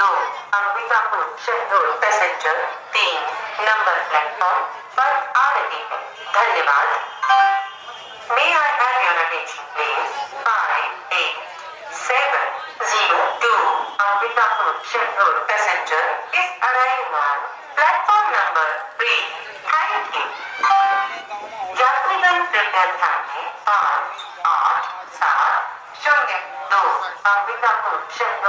दो अंबिकापुर शहडोल पैसेंजर तीन number platform पर आ रही है धन्यवाद may I have your attention please five eight seven zero two Ambikapur Shahdol passenger is arrive on platform number three thank you यात्रीगण कृपया ध्यान दें पाँच आठ सात शून्य दो अंबिकापुर शहडोल